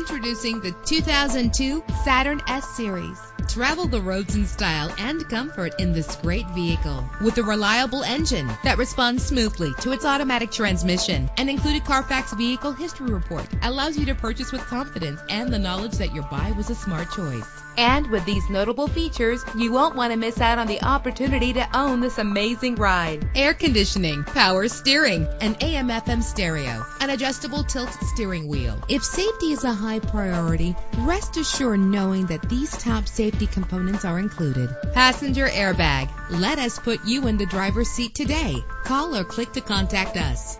Introducing the 2002 Saturn S Series. Travel the roads in style and comfort in this great vehicle with a reliable engine that responds smoothly to its automatic transmission. An included Carfax vehicle history report allows you to purchase with confidence and the knowledge that your buy was a smart choice. And with these notable features, you won't want to miss out on the opportunity to own this amazing ride. Air conditioning, power steering, an AM FM stereo, an adjustable tilt steering wheel. If safety is a high priority, rest assured knowing that these top safety components are included. Passenger airbag. Let us put you in the driver's seat today. Call or click to contact us.